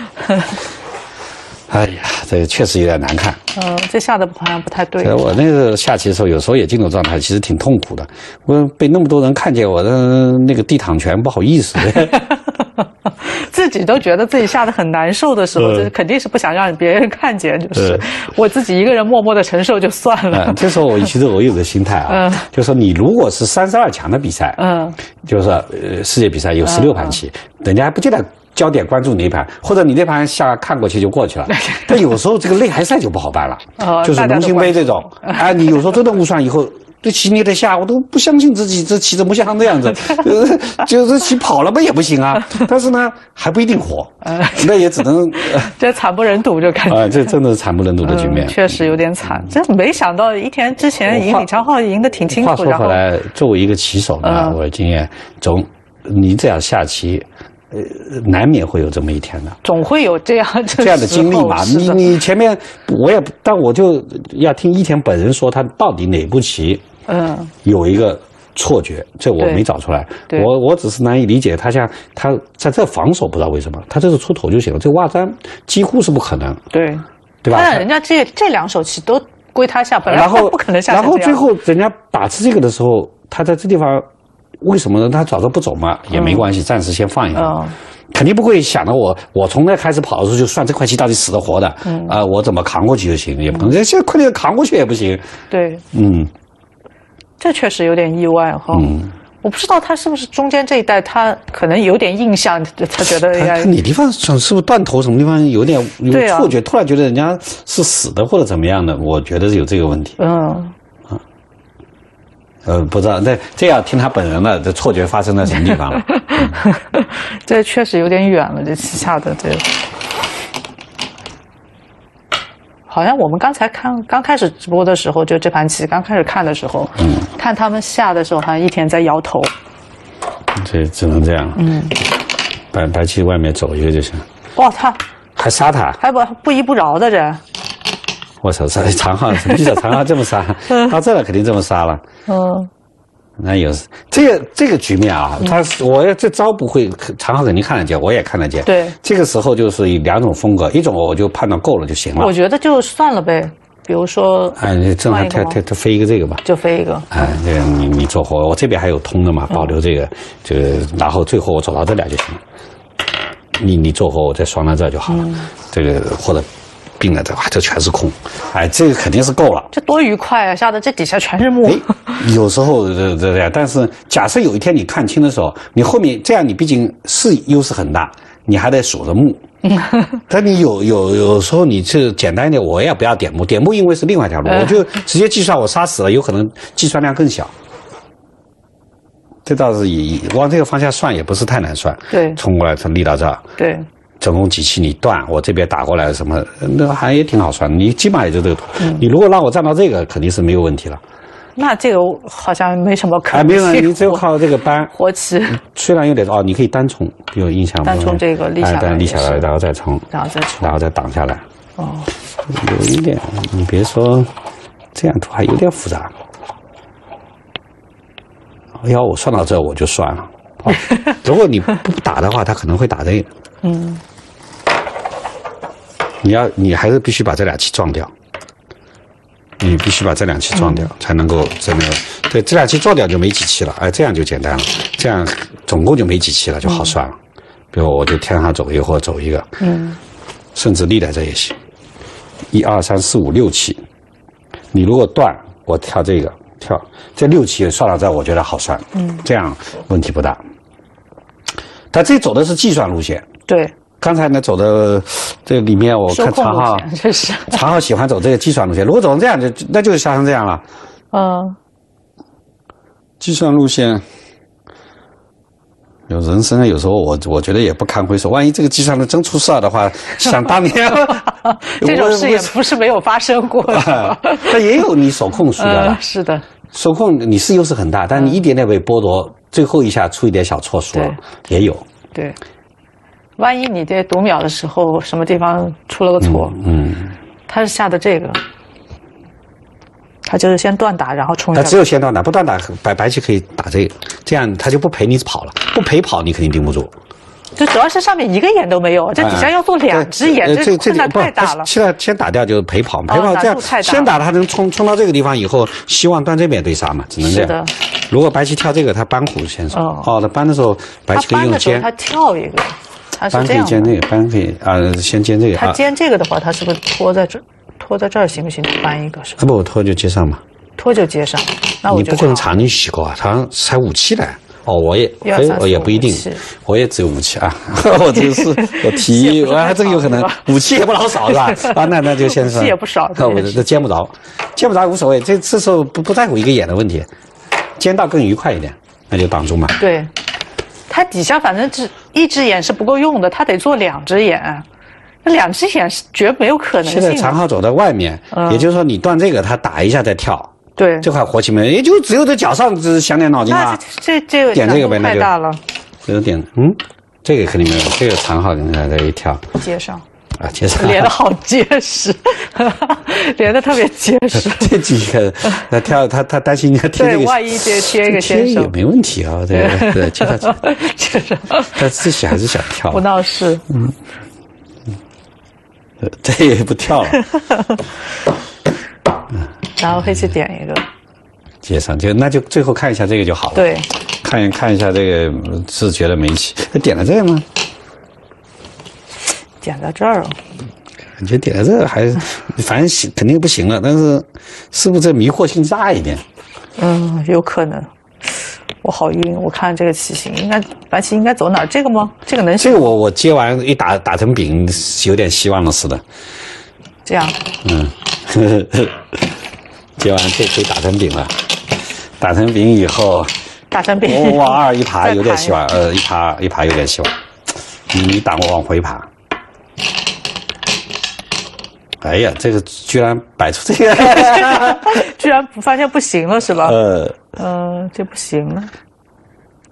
哎呀，这确实有点难看。嗯，这下的好像不太对。我那个下棋的时候，有时候也进入状态，其实挺痛苦的。我被那么多人看见我的那个地躺拳，不好意思。[LAUGHS] [LAUGHS] 自己都觉得自己下的很难受的时候，就是肯定是不想让别人看见，就是 [LAUGHS] 我自己一个人默默的承受就算了。这时候我其实我有个心态啊，[LAUGHS] 就说你如果是三十二强的比赛，嗯，就是说呃世界比赛有十六盘棋，人家还不记得焦点关注你那盘，或者你那盘下看过去就过去了。但有时候这个擂台赛就不好办了，就是龙兴杯这种，哎，你有时候真的误算以后。这棋你得下，我都不相信自己这棋怎么像这样子，[LAUGHS] 就是棋跑了吧也不行啊。[LAUGHS] 但是呢，还不一定活，那也只能 [LAUGHS] 这惨不忍睹，就感觉啊，这真的是惨不忍睹的局面，确实有点惨。真没想到一田之前赢李昌镐赢得挺清楚。话说回来，作为一个棋手呢，我的经验总你这样下棋，呃，难免会有这么一天的，总会有这样这样的经历嘛。你你前面我也，但我就要听一田本人说他到底哪步棋。嗯，有一个错觉，这我没找出来。我我只是难以理解，他像他在这防守，不知道为什么，他这是出头就行了。这挖粘几乎是不可能。对，对吧？人家这这两手棋都归他下，本来他不可能下。然后最后人家把持这个的时候，他在这地方为什么呢？他早着不走嘛，也没关系，暂时先放一放。肯定不会想到我，我从那开始跑的时候就算这块棋到底死的活的。嗯。啊，我怎么扛过去就行，也不可能现在快点扛过去也不行。对。嗯。这确实有点意外哈，我不知道他是不是中间这一代，他可能有点印象，他觉得他哪地方是是不是断头，什么地方有点有错觉，突然觉得人家是死的或者怎么样的，我觉得是有这个问题。嗯，啊，呃，不知道，那这要听他本人了，这错觉发生在什么地方了？[LAUGHS] 这确实有点远了，这下的这。好像我们刚才看刚开始直播的时候，就这盘棋刚开始看的时候，嗯，看他们下的时候，好像一天在摇头。这只能这样。嗯，白白棋外面走一个就行。哇，他还杀他？还不不依不饶的这。我操，这长号你叫长号这么杀？[LAUGHS] 到这了肯定这么杀了。嗯。那有这个这个局面啊，他我要这招不会，常浩肯定看得见，我也看得见。对，这个时候就是以两种风格，一种我就判断够了就行了。我觉得就算了呗，比如说，哎，你正好他他他飞一个这个吧，就飞一个。哎，这个你你做活，我这边还有通的嘛，保留这个，就然后最后我走到这俩就行了。你你做活，我再双到这就好了。这个或者。病了，的哇，这全是空，哎，这个肯定是够了。这多愉快啊！吓得这底下全是木。[LAUGHS] 有时候这这样，但是假设有一天你看清的时候，你后面这样，你毕竟是优势很大，你还得数着木。[LAUGHS] 但你有有有时候你是简单一点，我也不要点木，点木因为是另外一条路，我就直接计算我杀死了，有可能计算量更小。这倒是以往这个方向算也不是太难算。对，冲过来从立到这儿。对。总共几期你断，我这边打过来什么，那还也挺好算。你基本上也就这个图。你如果让我站到这个，肯定是没有问题了。那这个好像没什么可能。哎，没有，你只有靠这个扳。活棋。虽然有点哦，你可以单冲，有印象吗？单冲这个立下来。立下来，然后再冲。然后再冲。然后再挡下来。哦。有一点，你别说，这样图还有点复杂。要我算到这，我就算了。[LAUGHS] 如果你不打的话，他可能会打这个。嗯，你要你还是必须把这两期撞掉，你必须把这两期撞掉，才能够真的对这两期撞掉就没几期了，哎，这样就简单了，这样总共就没几期了，就好算了。比如我就天上走一个或者走一个，嗯，甚至立在这也行，一二三四五六期，你如果断，我跳这个跳这六期算到这，我觉得好算，嗯，这样问题不大。但这走的是计算路线。对，刚才呢走的这里面，我看常浩，这是，常浩喜欢走这个计算路线。如果走成这样，就那就是下成这样了。嗯，计算路线，有人生啊，有时候我我觉得也不堪回首。万一这个计算的真出事儿的话，想当年 [LAUGHS] 这种事也不是没有发生过。[LAUGHS] 它也有你手控输掉了，是的，手控你是优势很大，但你一点点被剥夺，最后一下出一点小错输了，也有。对，万一你在读秒的时候什么地方出了个错，嗯，他是下的这个。他就是先断打，然后冲。他只有先断打，不断打白白棋可以打这个，这样他就不陪你跑了，不陪跑你肯定盯不住。就主要是上面一个眼都没有，这底下要做两只眼，这困难太大了。现在先打掉就是陪跑，陪跑这样先打他能冲冲到这个地方以后，希望断这边对杀嘛，只能这样。如果白棋跳这个，他搬虎先手。哦，他搬的时候白棋可以用尖。他跳一个。搬可以尖这个，搬可以啊，先尖这个。他尖这个的话，他是不是拖在这？拖在这儿行不行？搬一个是吧？啊不，拖就接上嘛。拖就接上，那我你不可能长你洗过啊？他才五七的。哦，我也，我也不一定，我也只有五七啊。[LAUGHS] 我只是我提，[LAUGHS] 我还真有可能五七也不老少是吧？[LAUGHS] 啊，那那就先说。武器也不少。那我这见不着，见不着无所谓。这这时候不不在乎一个眼的问题，见到更愉快一点，那就挡住嘛。对，他底下反正只一只眼是不够用的，他得做两只眼。那两只眼是绝没有可能性。现在长号走在外面，也就是说你断这个，他打一下再跳。对，这块活棋没，也就只有在脚上只想点脑筋啊。这这个点这个呗，那就太大了。有点，嗯，这个肯定没有，这个长号你看这一跳。接上。啊，接上。连的好结实，[LAUGHS] 连的特别结实。[LAUGHS] 这几个，[LAUGHS] 他跳他他担心你贴这个。万一贴贴一个先手。也没问题啊，对对，接上。接上。他自己还是想跳。不闹事。嗯。这也不跳了。然后黑棋点一个，接上就那就最后看一下这个就好了。对，看看一下这个是觉得没棋，点了这个吗？点在这儿了。感觉点在这还是反正行，肯定不行了。但是是不是这迷惑性大一点？嗯，有可能。我好晕，我看这个棋形，应该白棋应该走哪儿？这个吗？这个能行？这个我我接完一打打成饼，有点希望了似的。这样。嗯。[LAUGHS] 接完这可以打成饼了，打成饼以后，打成饼，我往二一爬 [LAUGHS] 有点希望，呃，一爬一爬有点希望，你打我往回爬，哎呀，这个居然摆出这个，[LAUGHS] 居然发现不行了是吧？呃，呃，这不行了，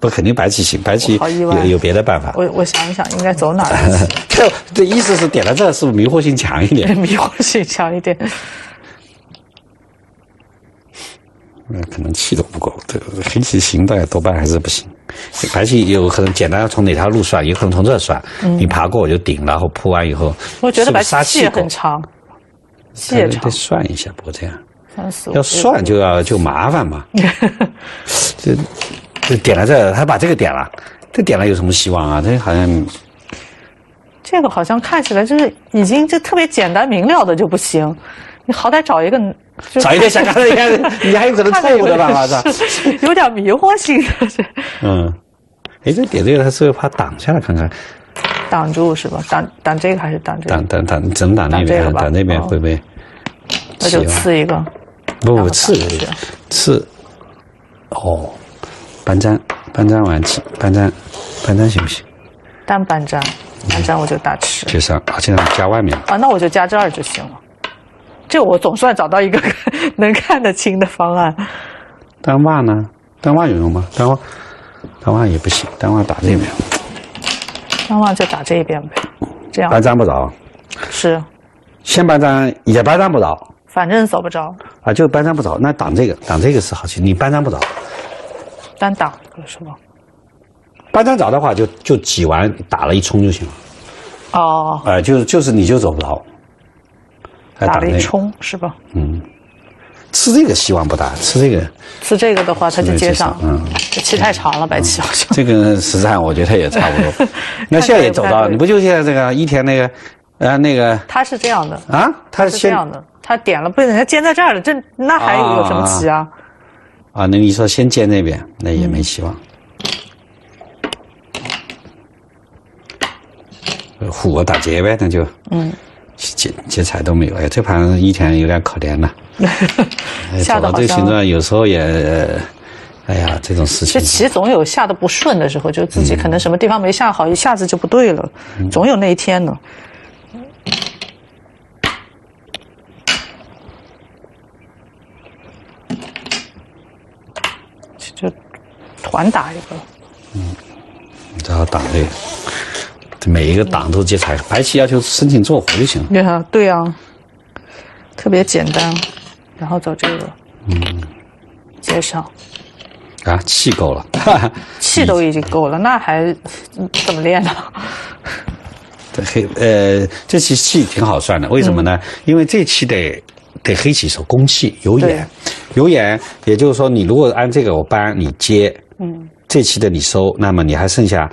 不肯定白棋行，白棋有有别的办法。我我想一想，应该走哪？[LAUGHS] 这这意思是点到这是不是迷惑性强一点？[LAUGHS] 迷惑性强一点。那可能气都不够，这个黑棋行大概多半还是不行。白棋有可能简单从哪条路算，有可能从这算。你爬过我就顶，然后铺完以后，我觉得白棋气很长，气也长。得算一下，不过这样，要算就要就麻烦嘛。[LAUGHS] 这这点了这，他把这个点了，这点了有什么希望啊？这好像这个好像看起来就是已经就特别简单明了的就不行，你好歹找一个。找一点想看的，你看，你还有可能错误的办法是吧？有点迷惑性的。嗯，哎，这点这个他是怕挡下来看看。挡住是吧？挡挡这个还是挡这个？挡挡挡，只能挡那边，挡那边会不会？那就刺一个。不不刺刺。哦，搬粘搬粘完棋，搬粘搬粘行不行？单搬粘，搬粘我就打吃。就上啊，现在加外面。啊，那我就加这儿就行了。这我总算找到一个 [LAUGHS] 能看得清的方案。单袜呢？单袜有用吗？单袜，单袜也不行。单袜打这边。单袜就打这一边呗。这样。搬粘不着。是。先搬粘也搬粘不着。反正走不着。啊，就搬粘不着，那挡这个，挡这个是好棋。你搬粘不着。单挡是吧？搬粘着的话，就就挤完打了一冲就行了。哦。哎，就是就是你就走不着。打了一冲是吧？嗯，吃这个希望不大，吃这个吃这个的话，他就接上。嗯，这棋太长了，白棋好像。这个实战我觉得也差不多。[LAUGHS] 那现在也走到，你不就现在这个一天那个，呃，那个。他是这样的啊，他是这样的，他点了，不是人家尖在这儿了，这那还有什么棋啊？啊，那你说先尖那边，那也没希望。虎打劫呗，那就嗯。劫劫财都没有哎，这盘一天有点可怜了。[LAUGHS] 下到这个形状，有时候也哎呀，这种事情，这棋总有下的不顺的时候，就自己可能什么地方没下好，一下子就不对了，总有那一天呢。就团打一个，嗯，然后挡这个，每一个挡都接财，白棋要求申请做活就行了。对啊，对啊，特别简单，然后走这个，嗯，接上。啊，气够了，[LAUGHS] 气都已经够了，那还怎么练呢？这黑呃，这期气挺好算的，为什么呢？因为这期得得黑棋手攻气有眼，有眼，也就是说，你如果按这个我搬，你接，嗯，这期的你收，那么你还剩下。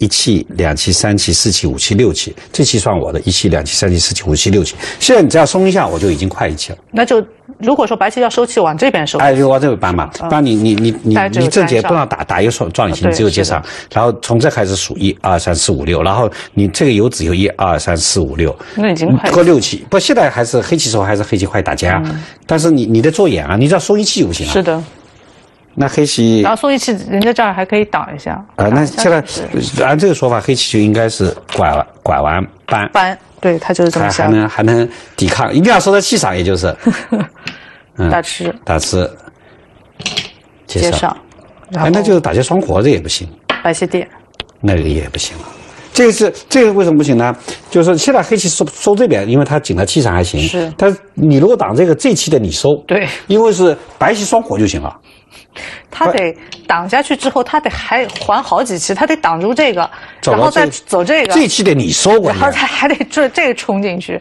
一气、两气、三气、四气、五气、六气，这气算我的。一气、两气、三气、四气、五气、六气。现在你只要松一下，我就已经快一气了。那就如果说白棋要收气，往这边收。哎，就往这边搬嘛。搬你你你你你正解不让打，打一个撞撞你心，只有接上。然后从这开始数一二三四五六，然后你这个有子有一二三四五六。那已经快。过六气，不，现在还是黑棋时候还是黑棋快打尖啊。但是你你得做眼啊，你只要松一气就行了。是的。那黑棋，然后送一气，人家这儿还可以挡一下。啊，那现在按这个说法，黑棋就应该是拐完拐完扳扳，对他就是这么想。还能还能抵抗，一定要收在气上，也就是。[LAUGHS] 打吃打吃，接上。哎，那就是打劫双活，这也不行。白棋点，那个也不行了。这个是这个为什么不行呢？就是现在黑棋收收这边，因为它紧了气场还行。是。但是你如果挡这个这期的你收，对，因为是白棋双活就行了。[LAUGHS] 他得挡下去之后，他得还还好几期，他得挡住这个，然后再走这个。这期得你收过，然后再还得这这个冲进去，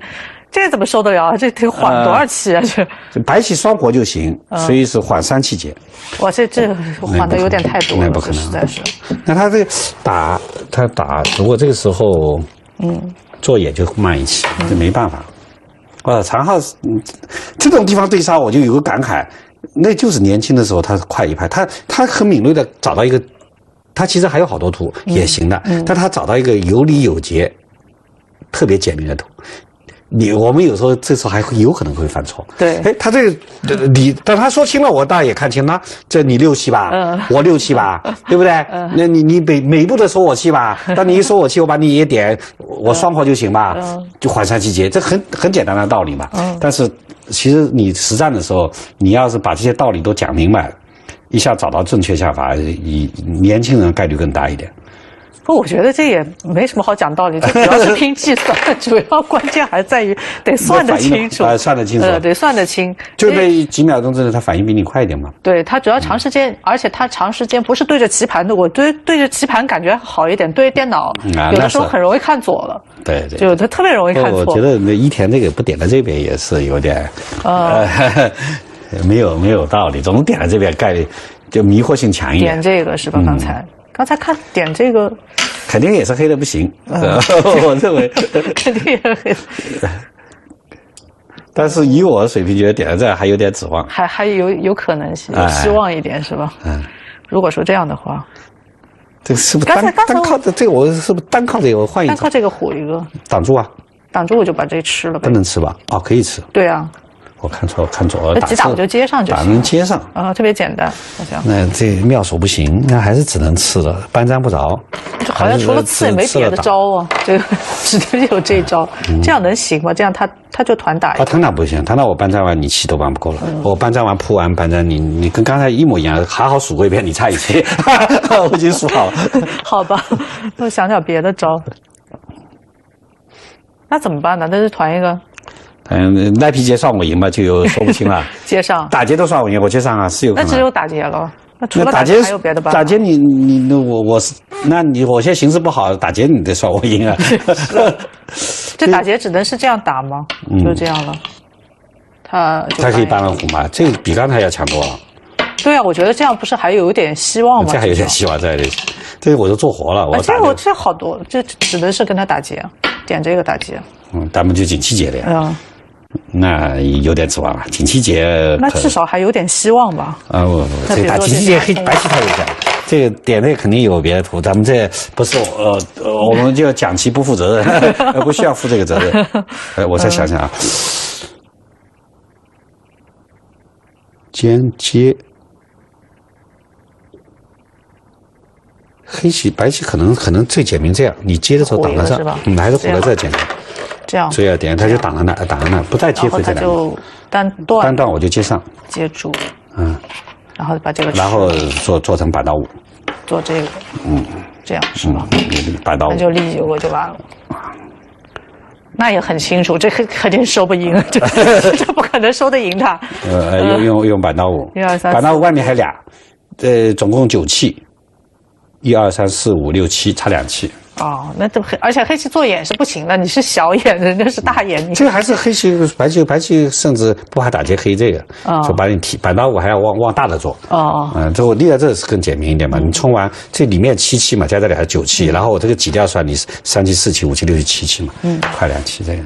这怎么收得了啊？这得缓多少期啊？[LAUGHS] 这白棋双活就行，所以是缓三期节。哇，这这缓的有点太多了，那不可能，实在是。那他这个打他打，如果这个时候嗯做也就慢一期，这没办法。哇，长号嗯这种地方对杀，我就有个感慨。那就是年轻的时候，他快一拍，他他很敏锐的找到一个，他其实还有好多图也行的，但他找到一个有理有节、特别简明的图。你我们有时候这时候还会有可能会犯错。对，哎，他这个你但他说清了，我当然也看清了。这你六七吧，我六七吧，对不对？那你你每每一步都说我七吧，但你一说我七，我把你也点，我双活就行吧，就缓三七节，这很很简单的道理嘛。但是。其实你实战的时候，你要是把这些道理都讲明白，一下找到正确下法，以年轻人概率更大一点。不，我觉得这也没什么好讲道理，这 [LAUGHS] 主要是拼计算，主要关键还在于得算得清楚，算得清楚，得算得清。就那几秒钟之内，他反应比你快一点嘛？对他主要长时间，而且他长时间不是对着棋盘的，我对对着棋盘感觉好一点，对着电脑有的时候很容易看左了。对对，就他特别容易看错。我觉得那伊田这个不点在这边也是有点，呃，[LAUGHS] 没有没有道理，总点在这边概率就迷惑性强一点。点这个是吧？刚才刚才看点这个。肯定也是黑的不行，[LAUGHS] 我认为 [LAUGHS] 肯定也是黑。[LAUGHS] 但是以我的水平，觉得点在这还有点指望，还还有有可能性，有希望一点是吧？嗯。如果说这样的话，这个是不是单单靠这这个？我是不是单靠这个换一个单靠这个火一个挡住啊？挡住我就把这吃了呗。不能吃吧？哦，可以吃。对啊。我看错，看错了。几打我就接上就行。打能接上啊，特别简单，好像。那这妙手不行，那还是只能刺了，搬粘不着。好像除了刺也没别的招啊，这个只能有这招。这样能行吗？这样他他就团打。啊，他那不行，他那我搬粘完你气都搬不够了。我搬粘完铺完搬粘，你你跟刚才一模一样，还好数过一遍，你差一些，[LAUGHS] 我已经数好了。[LAUGHS] 好吧，我想想别的招。那怎么办呢？那就团一个。嗯，赖皮接算我赢嘛，就有说不清了。[LAUGHS] 接上，打劫都算我赢，我接上啊，是有。那只有打劫了。那除了打劫还有别的办法？打劫你你那我我是，那你我现在形势不好，打劫你得算我赢啊。[LAUGHS] 这打劫只能是这样打吗？就这样了。他他可以搬了虎嘛？这个比刚才要强多了。对啊，我觉得这样不是还有点希望吗？这还有点希望在里，这我都做活了。我这我这好多，这只能是跟他打劫，点这个打劫。嗯，咱们就景气劫的呀。嗯。那有点指望了，景气节那至少还有点希望吧？啊不不，这打景气节黑白棋太有讲，这个点位肯定有别的图，咱们这不是呃呃，我们就讲棋不负责任，[LAUGHS] 不需要负这个责任。哎，[LAUGHS] 我再想想啊，间接黑棋白棋可能可能最简明这样，你接的时候挡在这，你，还是虎在这简单。这样。所以要点，他就挡在那，挡在那，不再接回这两就单断。单断我就接上。接住。嗯。然后把这个。然后做做成板刀舞。做这个。嗯。这样是吧？板刀舞。那就立即我就完了。那也很清楚，这肯定收不赢，[LAUGHS] 这这不可能收得赢他。呃，用用用板刀舞。一二三。板刀舞外面还俩，呃，总共九气。一二三四五六七，差两气。哦，那都黑，而且黑棋做眼是不行的，你是小眼，[LAUGHS] 人家是大眼。这个还是黑棋白棋白棋，甚至不怕打劫黑这个，就把你提板刀我还要往往大的做。哦哦。嗯，这我立在这是更简明一点嘛？你冲完这里面七气嘛，加这里还九气，然后我这个挤掉算你三气四气五气六气七气嘛。嗯。快两气这个，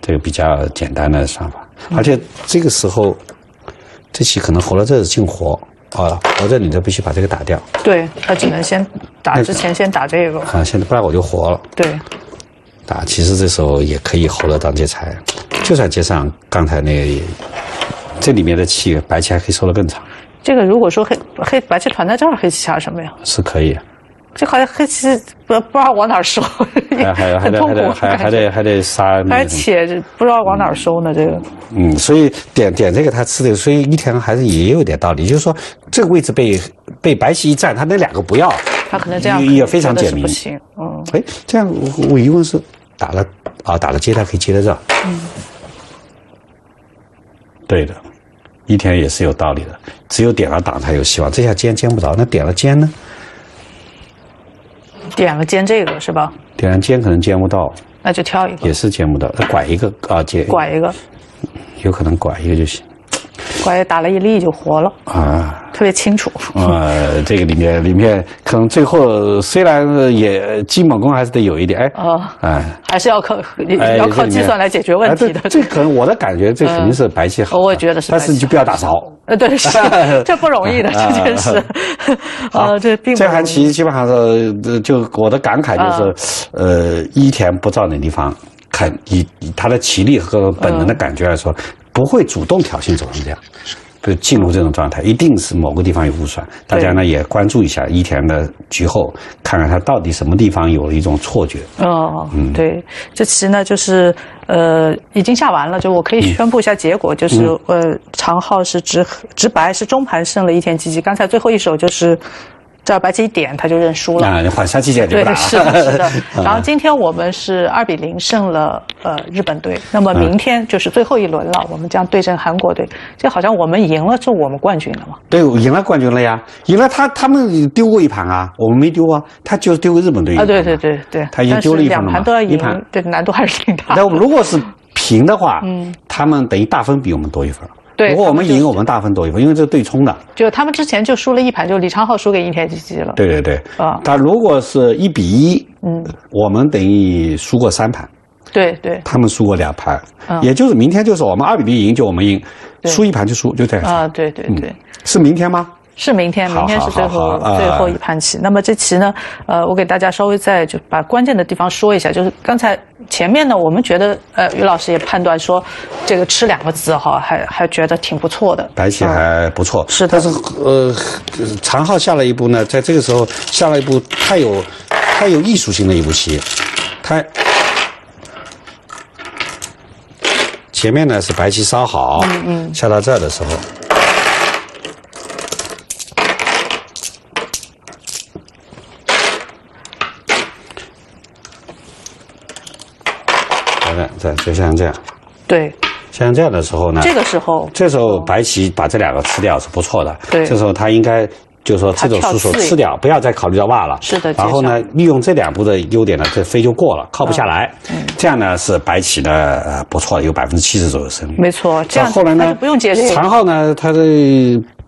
这个比较简单的算法，而且这个时候这棋可能活到这是进活。啊，活着你就必须把这个打掉。对他只能先打之前先打这个。啊，现在不然我就活了。对，打其实这时候也可以活了当劫财，就算接上刚才那这里面的气，白棋还可以收得更长。这个如果说黑黑白棋团在这儿，黑棋下什么呀？是可以。这好像黑棋不不知道往哪收，[LAUGHS] 还还还得还得还还得还得杀，而且不知道往哪收呢。这个，嗯，所以点点这个他吃的，所以一田还是也有点道理。就是说，这个位置被被白棋一占，他那两个不要，他可能这样也非常简明。不行，嗯，哎，这样我我疑问是打了啊，打了接他可以接在这。嗯，对的，一田也是有道理的，只有点了挡才有希望。这下尖尖不着，那点了尖呢？点了尖这个是吧？点了尖可能煎不到，那就挑一个，也是煎不到，那拐一个啊，尖拐一个，有可能拐一个就行。拐打了一粒就活了啊，特别清楚。呃，这个里面里面可能最后虽然也基本功还是得有一点哎啊哎，还是要靠要靠计算来解决问题的。这可能我的感觉，这肯定是白棋好。我也觉得是，但是你就不要打勺。呃，对，是 [LAUGHS] 这不容易的这件事。啊，[LAUGHS] 这并这盘棋基本上是就我的感慨就是，呃，一田不照那地方，看以以他的棋力和本能的感觉来说。不会主动挑衅走成这样，就进入这种状态，一定是某个地方有误算。大家呢也关注一下伊田的局后，看看他到底什么地方有了一种错觉。哦，嗯，对，这棋呢就是呃已经下完了，就我可以宣布一下结果，就是呃长号是直直白是中盘胜了伊田吉吉，刚才最后一手就是。这白棋一点，他就认输了。啊，你换三七剑就对，是的，是的。[LAUGHS] 然后今天我们是二比零胜了呃日本队，那么明天就是最后一轮了，我们将对阵韩国队。这好像我们赢了，是我们冠军了嘛？对，赢了冠军了呀，赢了他他们丢过一盘啊，我们没丢啊，他就丢给日本队啊，对对对对，他已经丢了一盘了嘛，一盘，对，难度还是挺大。那我们如果是平的话，嗯，他们等于大分比我们多一分。对，如果我们赢，我们大分多一分，因为这是对冲的。就他们之前就输了一盘，就李昌镐输给伊田吉吉了。对对对，啊，他如果是一比一，嗯，我们等于输过三盘。对对，他们输过两盘，也就是明天就是我们二比零赢就我们赢，输一盘就输，就这样。啊，对对对，是明天吗？是明天，明天是最后最后一盘棋。那么这棋呢，呃，我给大家稍微再就把关键的地方说一下，就是刚才前面呢，我们觉得，呃，于老师也判断说，这个吃两个字哈，还还觉得挺不错的。白棋还不错，是的。但是呃，长浩下了一步呢，在这个时候下了一步太有太有艺术性的一步棋，太前面呢是白棋稍好，嗯嗯，下到这儿的时候。对，就像这样。对，像这样的时候呢，这个时候，这时候白棋把这两个吃掉是不错的。对，这时候他应该就是说这种出手吃掉，不要再考虑到袜了。是的。然后呢，利用这两步的优点呢，这飞就过了，靠不下来。嗯。这样呢是白棋的呃不错，有百分之七十左右胜率。没错。这样后来呢不用接这个。长浩呢，他的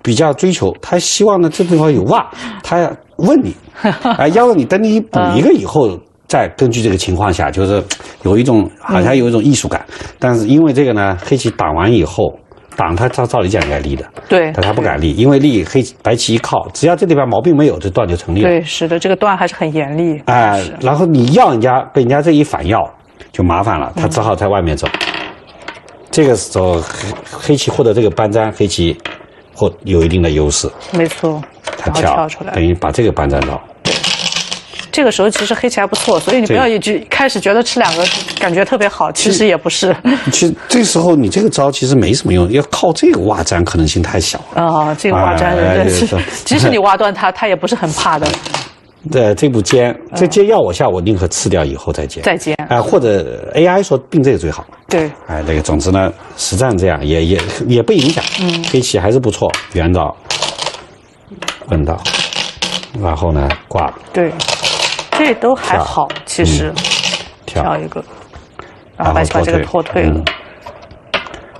比较追求，他希望呢这地方有袜，他问你，[LAUGHS] 啊，要求你等你补一个以后。再根据这个情况下，就是 [TSK] 有一种好像有一种艺术感，但是因为这个呢，黑棋挡完以后，挡他照照理讲应该立的，对，但他不敢立，因为立黑白棋一靠，只要这里边毛病没有，这段就成立了。对，是的，这个段还是很严厉。哎，然后你要人家被人家这一反要，就麻烦了，他只好在外面走。这个时候黑黑棋获得这个搬粘，黑棋或有一定的优势。没错，他跳出来，等于把这个搬粘到。这个时候其实黑棋还不错，所以你不要一句开始觉得吃两个感觉特别好，其实也不是。[LAUGHS] 其实这时候你这个招其实没什么用，要靠这个挖粘可能性太小了。啊，这个挖粘的是，即使你挖断它，它也不是很怕的。[LAUGHS] 对，这步尖，这尖要我下，我宁可吃掉以后再尖。再尖啊，或者 AI 说并这个最好。对。哎，那个总之呢，实战这样也也也不影响。嗯。黑棋还是不错，圆到，问到，然后呢挂。对。这都还好，其实。跳一个。然后白棋把这个拖退了。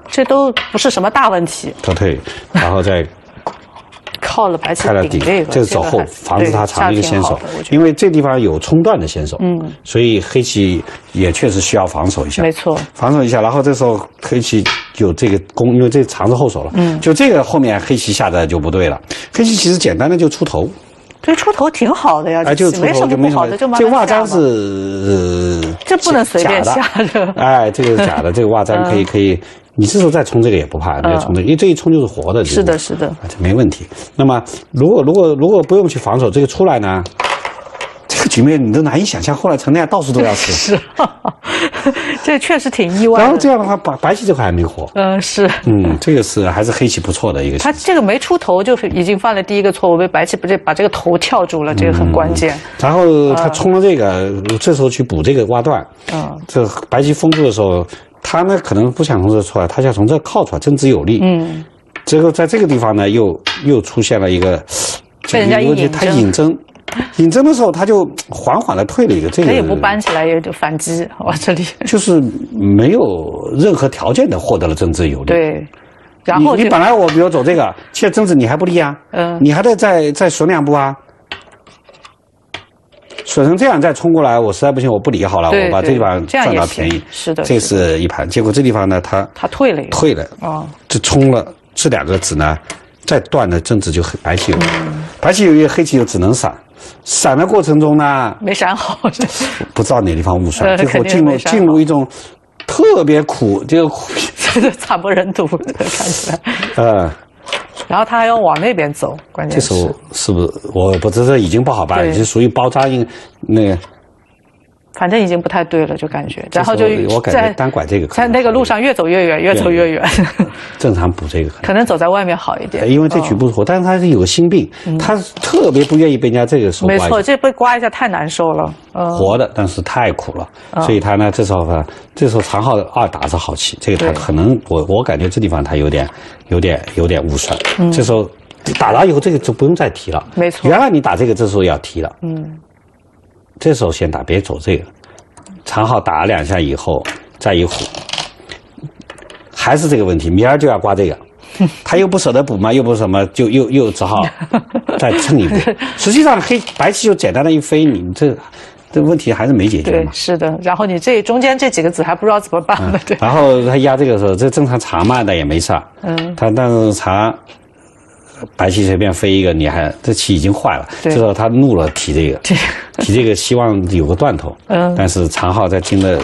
这都不是什么大问题。拖退，然后再。[LAUGHS] 靠了白棋顶这个，这是走后防止他长一个先手，因为这地方有冲断的先手，嗯，所以黑棋也确实需要防守一下，没错，防守一下，然后这时候黑棋有这个攻，因为这长着后手了，嗯，就这个后面黑棋下的就不对了，黑棋其实简单的就出头，这出头挺好的呀，哎，就出头就没什么，这袜章是这不能随便下的，[LAUGHS] 哎，这个是假的，这个袜粘 [LAUGHS] 可以可以。你这时候再冲这个也不怕，再冲这个，因为这一冲就是活的，是的，是的，这没问题。那么，如果如果如果不用去防守，这个出来呢，这个局面你都难以想象，后来成那样到处都要吃，[LAUGHS] 是，[LAUGHS] 这确实挺意外。然后这样的话，白白棋这块还没活，嗯，是，嗯，这个是还是黑棋不错的一个。他这个没出头就是已经犯了第一个错误，被白棋不这把这个头跳住了，这个很关键。然后他冲了这个，这时候去补这个挖断，嗯，这白棋封住的时候。他呢可能不想从这出来，他想从这靠出来，争执有力。嗯，最后在这个地方呢，又又出现了一个被人家引针。他引针，引针的时候他就缓缓的退了一个。这个他也不搬起来，也就反击往这里。[LAUGHS] [LAUGHS] 就是没有任何条件的获得了政治有利。对，然后你本来我比如走这个，现在政治你还不利啊？嗯，你还得再再损两步啊。损成这样再冲过来，我实在不行，我不理好了，我把这地方占到便宜。是的，这是一盘。结果这地方呢，他他退了，退了啊，这冲了这两个子呢，再断了政治就很白棋有，白棋有一黑棋又只能闪，闪的过程中呢，没闪好，不知道哪地方误闪，最后进入进入一种特别苦，这个苦，[LAUGHS] 惨不忍睹，的感觉，呃。然后他还要往那边走，关键这时候是不是我不知道已经不好办，已经属于包扎应那个。反正已经不太对了，就感觉，然后就我感觉单拐这个，在那个路上越走越远，越走越远。[LAUGHS] 正常补这个，可能走在外面好一点。因为这局不活，但是他是有个心病，他特别不愿意被人家这个手。没错，这被刮一下太难受了。活的，但是太苦了，所以他呢，这时候呢，这时候长号二打是好棋，这个他可能我我感觉这地方他有点有点有点误算。这时候打了以后，这个就不用再提了。没错，原来你打这个，这时候要提了。嗯。这时候先打，别走这个。长号打了两下以后，再一虎，还是这个问题。明儿就要挂这个，[LAUGHS] 他又不舍得补嘛，又不什么，就又又只好 [LAUGHS] 再蹭一步。实际上黑白棋就简单的一飞，你这这问题还是没解决嘛。是的。然后你这中间这几个子还不知道怎么办呢，对。然后他压这个时候，这正常长嘛，那也没事。嗯。他但是长。白棋随便飞一个，你还这棋已经坏了。这时候他怒了，提这个，提这个希望有个断头。[LAUGHS] 嗯。但是长浩在听了，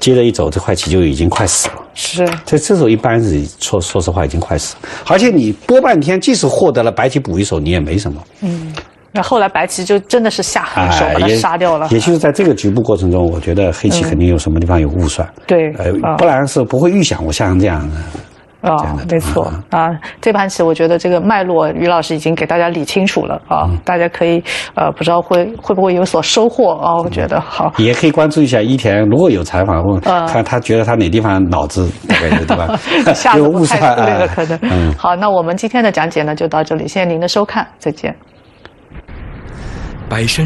接着一走，这块棋就已经快死了。是。这这时候一般是说说实话已经快死了，而且你拨半天，即使获得了白棋补一手，你也没什么。嗯。那后来白棋就真的是下狠手把他杀掉了。也就是在这个局部过程中，我觉得黑棋肯定有什么地方有误算。对。呃，不然是不会预想我下成这样。啊，没错啊，这盘棋我觉得这个脉络于老师已经给大家理清楚了啊，大家可以呃不知道会会不会有所收获啊？我觉得好，也可以关注一下伊田，如果有采访问，看他觉得他哪地方脑子对吧？[LAUGHS] [LAUGHS] 有误差了可能。嗯，好，那我们今天的讲解呢就到这里，谢谢您的收看，再见。百生。